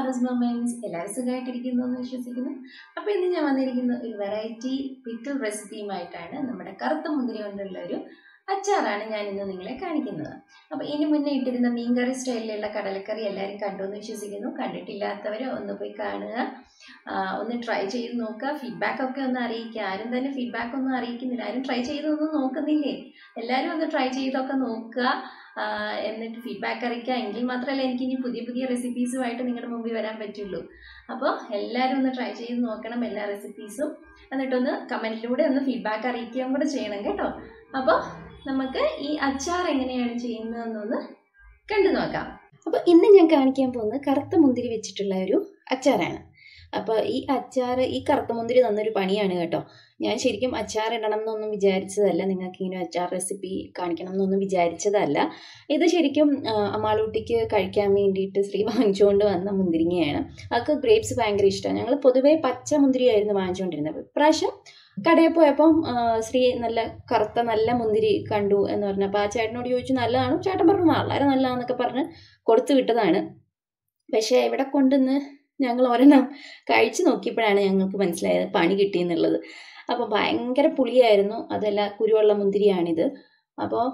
Paras moments എല്ലാവരും സുഖമായിട്ടിരിക്കുന്നു എന്ന് വിശ്വസിക്കുന്നു. അപ്പോൾ ഇന്ന് ഞാൻ വന്നിരിക്കുന്ന ഒരു വെറൈറ്റി പിക്കിൾ റെസിപ്പിയുമായിട്ടാണ് നമ്മുടെ കറുത്ത മുന്തിരി കൊണ്ടുള്ള ഒരു അച്ചാറാണ് ഞാൻ ഇന്ന് നിങ്ങളെ കാണിക്കുന്നത്. അപ്പോൾ ഇനി മുന്നേ ഇട്ടിരുന്ന മീൻകറി സ്റ്റൈലിലുള്ള കടലക്കറി എല്ലാവരും കണ്ടു എന്ന് വിശ്വസിക്കുന്നു. കണ്ടിട്ടില്ലാത്തവർ ഒന്ന് പോയി കാണുക. ഒന്ന് ട്രൈ ചെയ്ത് നോക്കുക. ഫീഡ്ബാക്ക് ഒക്കെ ഒന്ന് അറിയിക്കുക. ആരും തന്നെ ഫീഡ്ബാക്ക് ഒന്നും അറിയിക്കുന്നില്ല. ആരും ട്രൈ ചെയ്തൊന്നും നോക്കുന്നില്ലേ? എല്ലാവരും ഒന്ന് ട്രൈ ചെയ്തൊക്കെ നോക്കുക. എന്നിട്ട് ഫീഡ്ബാക്ക് അറിയിക്കുക. എങ്കിൽ മാത്രമല്ല എനിക്ക് ഇനി പുതിയ പുതിയ റെസിപ്പീസുമായിട്ട് നിങ്ങളുടെ മുമ്പിൽ വരാൻ പറ്റുള്ളൂ. അപ്പോൾ എല്ലാവരും ഒന്ന് ട്രൈ ചെയ്ത് നോക്കണം എല്ലാ റെസിപ്പീസും എന്നിട്ടൊന്ന് കമന്റിലൂടെ ഒന്ന് ഫീഡ്ബാക്ക് അറിയിക്കുകയും കൂടെ ചെയ്യണം കേട്ടോ. അപ്പോൾ നമുക്ക് ഈ അച്ചാർ എങ്ങനെയാണ് ചെയ്യുന്നതെന്നൊന്ന് കണ്ടു നോക്കാം. അപ്പോൾ ഇന്ന് ഞാൻ കാണിക്കാൻ പോകുന്നത് കറുത്ത മുന്തിരി വെച്ചിട്ടുള്ള ഒരു അച്ചാറാണ്. അപ്പോൾ ഈ അച്ചാർ ഈ കറുത്ത മുന്തിരി തന്നൊരു പണിയാണ് കേട്ടോ. ഞാൻ ശരിക്കും അച്ചാർ ഇടണം എന്നൊന്നും വിചാരിച്ചതല്ല. നിങ്ങൾക്ക് ഇങ്ങനെ അച്ചാർ റെസിപ്പി കാണിക്കണം എന്നൊന്നും വിചാരിച്ചതല്ല. ഇത് ശരിക്കും അമ്മാളൂട്ടിക്ക് കഴിക്കാൻ വേണ്ടിയിട്ട് ശ്രീ വാങ്ങിച്ചുകൊണ്ട് വന്ന മുന്തിരിങ്ങയാണ്. അവൾക്ക് ഗ്രേപ്സ് ഭയങ്കര ഇഷ്ടമാണ്. ഞങ്ങൾ പൊതുവേ പച്ച മുന്തിരിയായിരുന്നു വാങ്ങിച്ചുകൊണ്ടിരുന്നത്. ഇപ്രാവശ്യം കടയിൽ പോയപ്പം ശ്രീ നല്ല കറുത്ത നല്ല മുന്തിരി കണ്ടു എന്ന് പറഞ്ഞു. പറഞ്ഞപ്പോൾ ആ ചേട്ടനോട് ചോദിച്ചു നല്ലതാണ്? ചേട്ടൻ പറഞ്ഞു വളരെ നല്ലതാണെന്നൊക്കെ പറഞ്ഞ് കൊടുത്തു വിട്ടതാണ്. പക്ഷേ ഇവിടെ കൊണ്ടുവന്ന് ഞങ്ങൾ ഒരെണ്ണം കഴിച്ചു നോക്കിയപ്പോഴാണ് ഞങ്ങൾക്ക് മനസ്സിലായത് പണി കിട്ടിയെന്നുള്ളത്. അപ്പോൾ ഭയങ്കര പുളിയായിരുന്നു. അതല്ല കുരുവുള്ള മുന്തിരിയാണിത്. അപ്പോൾ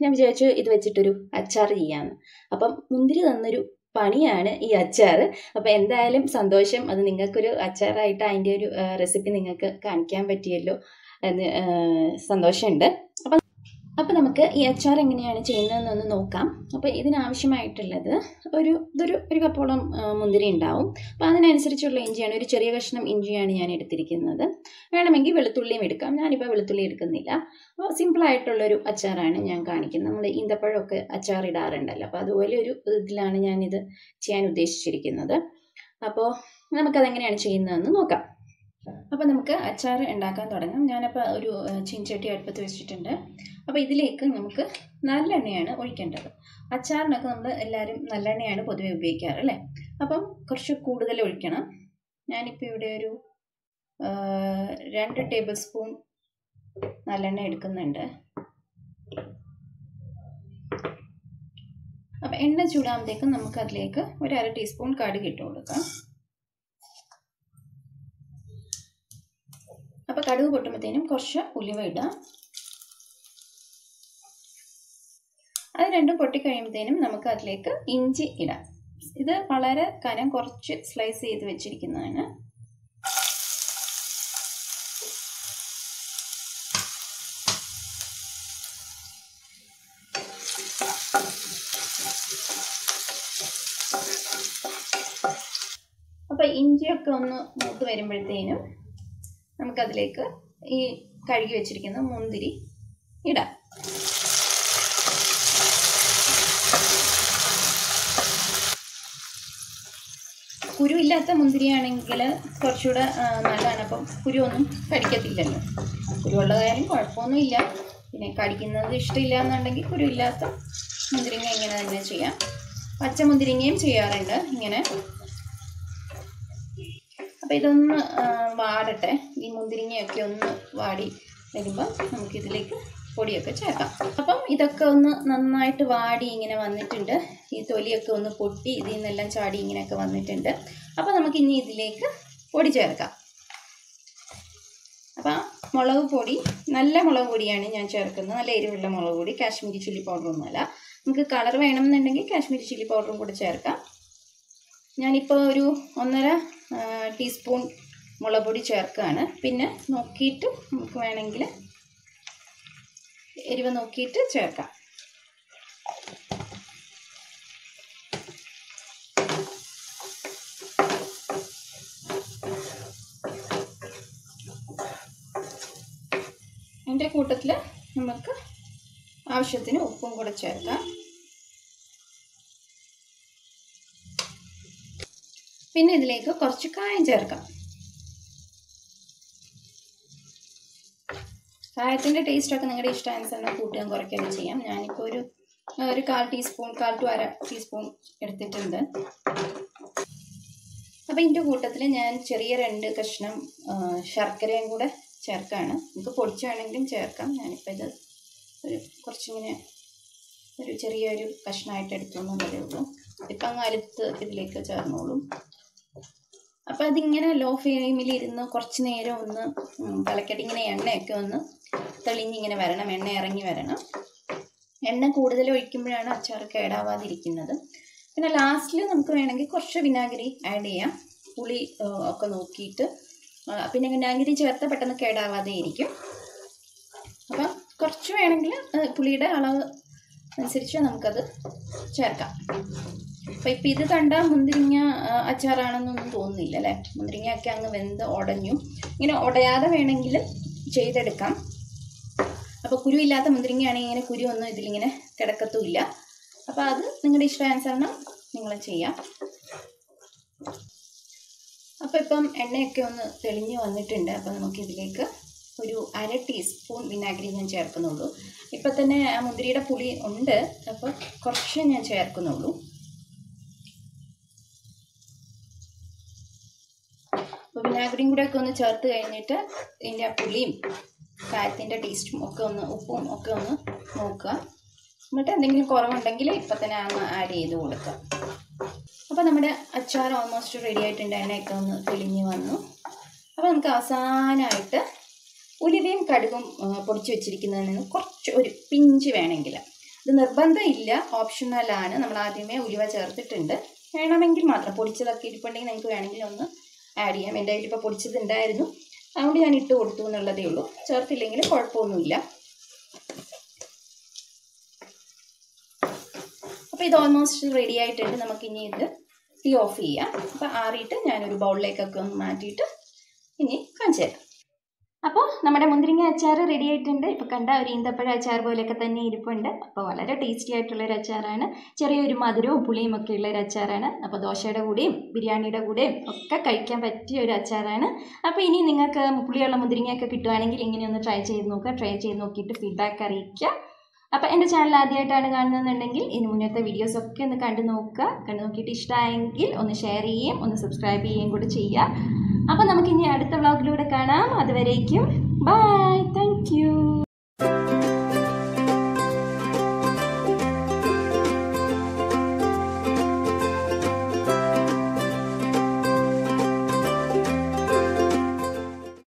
ഞാൻ വിചാരിച്ചു ഇത് വെച്ചിട്ടൊരു അച്ചാർ ചെയ്യാമെന്ന് അപ്പം മുന്തിരി തന്നൊരു പണിയാണ് ഈ അച്ചാർ. അപ്പോൾ എന്തായാലും സന്തോഷം. അത് നിങ്ങൾക്കൊരു അച്ചാറായിട്ട് അതിന്റെ ഒരു റെസിപ്പി നിങ്ങൾക്ക് കാണിക്കാൻ പറ്റിയല്ലോ എന്ന് സന്തോഷമുണ്ട്. അപ്പോൾ നമുക്ക് ഈ അച്ചാർ എങ്ങനെയാണ് ചെയ്യുന്നതെന്നൊന്ന് നോക്കാം. അപ്പോൾ ഇതിനാവശ്യമായിട്ടുള്ളത് ഒരു ഇതൊരു ഒരു കപ്പോളം മുന്തിരി ഉണ്ടാവും. അപ്പോൾ അതിനനുസരിച്ചുള്ള ഇഞ്ചിയാണ് ഒരു ചെറിയ കഷ്ണം ഇഞ്ചിയാണ് ഞാൻ എടുത്തിരിക്കുന്നത്. വേണമെങ്കിൽ വെളുത്തുള്ളിയും എടുക്കാം. ഞാനിപ്പോൾ വെളുത്തുള്ളി എടുക്കുന്നില്ല. അപ്പോൾ സിമ്പിളായിട്ടുള്ളൊരു അച്ചാറാണ് ഞാൻ കാണിക്കുന്നത്. നമ്മൾ ഈന്തപ്പഴമൊക്കെ അച്ചാർ ഇടാറുണ്ടല്ലോ. അപ്പോൾ അതുപോലെ ഒരു ഇതിലാണ് ഞാനിത് ചെയ്യാൻ ഉദ്ദേശിച്ചിരിക്കുന്നത്. അപ്പോൾ നമുക്കതെങ്ങനെയാണ് ചെയ്യുന്നതെന്ന് നോക്കാം. അപ്പോൾ നമുക്ക് അച്ചാർ ഉണ്ടാക്കാൻ തുടങ്ങാം. ഞാനപ്പോൾ ഒരു ചീൻചട്ടി അടുപ്പത്ത് വെച്ചിട്ടുണ്ട്. അപ്പോൾ ഇതിലേക്ക് നമുക്ക് നല്ലെണ്ണയാണ് ഒഴിക്കേണ്ടത്. അച്ചാറിനൊക്കെ നമ്മൾ എല്ലാവരും നല്ലെണ്ണയാണ് പൊതുവെ ഉപയോഗിക്കാറ് അല്ലേ? അപ്പം കുറച്ച് കൂടുതൽ ഒഴിക്കണം. ഞാനിപ്പോൾ ഇവിടെ ഒരു രണ്ട് ടേബിൾ സ്പൂൺ നല്ലെണ്ണ എടുക്കുന്നുണ്ട്. അപ്പം എണ്ണ ചൂടാകുമ്പോഴത്തേക്കും നമുക്കതിലേക്ക് ഒരു അര ടീസ്പൂൺ കടുക് ഇട്ട് കൊടുക്കാം അപ്പോൾ കടുക് പൊട്ടുമ്പോഴത്തേനും കുറച്ച് ഉലുവ ഇടുക. അത് രണ്ടും പൊട്ടിക്കഴിയുമ്പോഴത്തേനും നമുക്ക് അതിലേക്ക് ഇഞ്ചി ഇടാം. ഇത് വളരെ കനം കുറച്ച് സ്ലൈസ് ചെയ്ത് വെച്ചിരിക്കുന്നതാണ്. അപ്പോൾ ഇഞ്ചിയൊക്കെ ഒന്ന് മൂത്ത് വരുമ്പോഴത്തേനും നമുക്കതിലേക്ക് ഈ കഴുകി വെച്ചിരിക്കുന്ന മുന്തിരി ഇടാം. കുരുവില്ലാത്ത മുന്തിരിയാണെങ്കിൽ കുറച്ചുകൂടെ നല്ലതാണ്. അപ്പം കുരു ഒന്നും കടിക്കത്തില്ലല്ലോ. കുരുവുള്ള കാര്യം കുഴപ്പമൊന്നുമില്ല പിന്നെ കടിക്കുന്നത് ഇഷ്ടമില്ല എന്നുണ്ടെങ്കിൽ കുരുവില്ലാത്ത മുന്തിരിങ്ങ ഇങ്ങനെ തന്നെ ചെയ്യാം. പച്ച മുന്തിരിങ്ങയും ചെയ്യാറുണ്ട്. ഇങ്ങനെ അപ്പോൾ ഇതൊന്ന് വാടട്ടെ. ഈ മുന്തിരിങ്ങയൊക്കെ ഒന്ന് വാടി വരുമ്പോൾ നമുക്കിതിലേക്ക് പൊടിയൊക്കെ ചേർക്കാം. അപ്പം ഇതൊക്കെ ഒന്ന് നന്നായിട്ട് വാടി ഇങ്ങനെ വന്നിട്ടുണ്ട്. ഈ തൊലിയൊക്കെ ഒന്ന് പൊട്ടി ഇതിൽ നിന്നെല്ലാം ചാടി ഇങ്ങനെയൊക്കെ വന്നിട്ടുണ്ട്. അപ്പോൾ നമുക്ക് ഇനി ഇതിലേക്ക് പൊടി ചേർക്കാം. അപ്പം മുളക് പൊടി നല്ല മുളക് പൊടിയാണ് ഞാൻ ചേർക്കുന്നത്. നല്ല എരിവുള്ള മുളക് പൊടി കാശ്മീരി ചില്ലി പൗഡർ ഒന്നുമല്ല. നമുക്ക് കളർ വേണമെന്നുണ്ടെങ്കിൽ കാശ്മീരി ചില്ലി പൗഡറും കൂടെ ചേർക്കാം. ഞാനിപ്പോൾ ഒരു ഒന്നര ടീസ്പൂൺ മുളക് പൊടി ചേർക്കുകയാണ്. പിന്നെ നോക്കിയിട്ട് നമുക്ക് വേണമെങ്കിൽ എരിവ് നോക്കിയിട്ട് ചേർക്കാം. അതിന്റെ കൂട്ടത്തിൽ നമുക്ക് ആവശ്യത്തിന് ഉപ്പും കൂടെ ചേർക്കാം. പിന്നെ ഇതിലേക്ക് കുറച്ച് കായം ചേർക്കാം. കായത്തിന്റെ ടേസ്റ്റൊക്കെ നിങ്ങളുടെ ഇഷ്ടാനുസരണം കൂട്ടുകയും കുറയ്ക്കുകയും ചെയ്യാം. ഞാനിപ്പോൾ ഒരു ഒരു കാൽ ടീസ്പൂൺ കാൽ ടു അര ടീസ്പൂൺ എടുത്തിട്ടുണ്ട്. അപ്പോൾ ഇതിന്റെ കൂട്ടത്തിൽ ഞാൻ ചെറിയ രണ്ട് കഷ്ണം ശർക്കരയും കൂടെ ചേർക്കുകയാണ് നമുക്ക് പൊടിച്ച് വേണമെങ്കിലും ചേർക്കാം. ഞാനിപ്പോൾ ഇത് ഒരു കുറച്ചിങ്ങനെ ഒരു ചെറിയൊരു കഷ്ണമായിട്ട് എടുത്തുള്ളതേ ഉള്ളൂ. ഇപ്പം അങ്ങ് അലുത്ത് ഇതിലേക്ക് ചേർന്നോളും. അപ്പം അതിങ്ങനെ ലോ ഫ്ലെയിമിൽ ഇരുന്ന് കുറച്ച് നേരം ഒന്ന് തലക്കെട്ട് ഇങ്ങനെ എണ്ണയൊക്കെ ഒന്ന് തെളിഞ്ഞിങ്ങനെ വരണം എണ്ണ ഇറങ്ങി വരണം. എണ്ണ കൂടുതൽ ഒഴിക്കുമ്പോഴാണ് അച്ചാർ കേടാവാതിരിക്കുന്നത്. പിന്നെ ലാസ്റ്റിൽ നമുക്ക് വേണമെങ്കിൽ കുറച്ച് വിനാഗിരി ആഡ് ചെയ്യാം. പുളി ഒക്കെ നോക്കിയിട്ട് പിന്നെ വിനാഗിരി ചേർത്ത് പെട്ടെന്ന് കേടാവാതെ ഇരിക്കും. അപ്പം കുറച്ച് വേണമെങ്കിൽ പുളിയുടെ അളവ് അനുസരിച്ച് നമുക്കത് ചേർക്കാം. അപ്പം ഇപ്പം ഇത് കണ്ട മുന്തിരിങ്ങ അച്ചാറാണെന്നൊന്നും തോന്നുന്നില്ല അല്ലേ? മുന്തിരിങ്ങയൊക്കെ അങ്ങ് വെന്ത് ഉടഞ്ഞു ഇങ്ങനെ ഉടയാതെ വേണമെങ്കിൽ ചെയ്തെടുക്കാം. അപ്പോൾ കുരു ഇല്ലാത്ത മുന്തിരിങ്ങയാണെങ്കിൽ ഇങ്ങനെ കുരു ഒന്നും ഇതിലിങ്ങനെ കിടക്കത്തുമില്ല. അപ്പോൾ അത് നിങ്ങളുടെ ഇഷ്ടാനുസരണം നിങ്ങൾ ചെയ്യാം. അപ്പോൾ ഇപ്പം എണ്ണയൊക്കെ ഒന്ന് തെളിഞ്ഞു വന്നിട്ടുണ്ട്. അപ്പോൾ നമുക്കിതിലേക്ക് ഒരു അര ടീസ്പൂൺ വിനാഗിരി ഞാൻ ചേർക്കുന്നുള്ളൂ. ഇപ്പം തന്നെ മുന്തിരിയുടെ പുളി ഉണ്ട്. അപ്പോൾ കുറച്ച് ഞാൻ ചേർക്കുന്നുള്ളൂ. അപ്പോൾ വിനാഗിരിയും കൂടെ ഒക്കെ ഒന്ന് ചേർത്ത് കഴിഞ്ഞിട്ട് ഇതിന്റെ പുളിയും കായത്തിന്റെ ടേസ്റ്റും ഒക്കെ ഒന്ന് ഉപ്പും ഒക്കെ ഒന്ന് നോക്കുക. എന്നിട്ട് എന്തെങ്കിലും കുറവുണ്ടെങ്കിൽ ഇപ്പം തന്നെ അങ്ങ് ആഡ് ചെയ്ത് കൊടുക്കുക. അപ്പോൾ നമ്മുടെ അച്ചാർ ഓൾമോസ്റ്റ് റെഡി ആയിട്ടുണ്ട്. അതിനൊക്കെ ഒന്ന് തെളിഞ്ഞ് വന്നു. അപ്പോൾ നമുക്ക് അവസാനമായിട്ട് ഉലുവയും കടുകും പൊടിച്ച് വെച്ചിരിക്കുന്നതിൽ നിന്ന് കുറച്ച് ഒരു പിഞ്ച് വേണമെങ്കിൽ. ഇത് നിർബന്ധമില്ല ഓപ്ഷണലാണ് നമ്മൾ ആദ്യമേ ഉലിവ ചേർത്തിട്ടുണ്ട്. വേണമെങ്കിൽ മാത്രം. പൊടിച്ചതൊക്കെ ഇരിപ്പുണ്ടെങ്കിൽ നിങ്ങൾക്ക് വേണമെങ്കിൽ ഒന്ന് ആഡ് ചെയ്യാം. എന്റെ കയ്യിൽ ഇപ്പോൾ പൊടിച്ചതുണ്ടായിരുന്നു. അതുകൊണ്ട് ഞാൻ ഇട്ട് കൊടുത്തു എന്നുള്ളതേ ഉള്ളൂ. ചേർത്തില്ലെങ്കിൽ കുഴപ്പമൊന്നുമില്ല. അപ്പോൾ ഇത് ഓൾമോസ്റ്റ് റെഡി ആയിട്ടുണ്ട്. നമുക്കിനി ഇത് തീ ഓഫ് ചെയ്യാം. അപ്പോൾ ആറിയിട്ട് ഞാനൊരു ബൗളിലേക്കൊക്കെ ഒന്ന് മാറ്റിയിട്ട് ഇനി കാണിച്ചു തരാം. അപ്പോൾ നമ്മുടെ മുന്തിരിങ്ങ അച്ചാർ റെഡി ആയിട്ടുണ്ട്. ഇപ്പോൾ കണ്ട ഒരു ഈന്തപ്പഴ അച്ചാർ പോലെയൊക്കെ തന്നെ ഇരിപ്പുണ്ട്. അപ്പോൾ വളരെ ടേസ്റ്റി ആയിട്ടുള്ളൊരു അച്ചാറാണ്. ചെറിയൊരു മധുരവും പുളിയും ഒക്കെ ഉള്ള ഒരു അച്ചാറാണ്. അപ്പോൾ ദോശയുടെ കൂടെയും ബിരിയാണിയുടെ കൂടെയും ഒക്കെ കഴിക്കാൻ പറ്റിയ ഒരു അച്ചാറാണ്. അപ്പോൾ ഇനി നിങ്ങൾക്ക് പുളിയുള്ള മുന്തിരിങ്ങയൊക്കെ കിട്ടുവാണെങ്കിൽ ഇങ്ങനെ ഒന്ന് ട്രൈ ചെയ്ത് നോക്കുക. ട്രൈ ചെയ്ത് നോക്കിയിട്ട് ഫീഡ്ബാക്ക് അറിയിക്കുക. അപ്പോൾ എന്റെ ചാനൽ ആദ്യമായിട്ടാണ് കാണുന്നതെന്നുണ്ടെങ്കിൽ ഇനി മുന്നത്തെ വീഡിയോസ് ഒക്കെ ഒന്ന് കണ്ടു നോക്കുക. കണ്ടു നോക്കിയിട്ട് ഇഷ്ടമായെങ്കിൽ ഒന്ന് ഷെയർ ചെയ്യുകയും ഒന്ന് സബ്സ്ക്രൈബ് ചെയ്യുകയും കൂടെ ചെയ്യുക. അപ്പോൾ നമുക്കിനി അടുത്ത വ്ലോഗിലൂടെ കാണാം. അതുവരേക്കും ബൈ താങ്ക്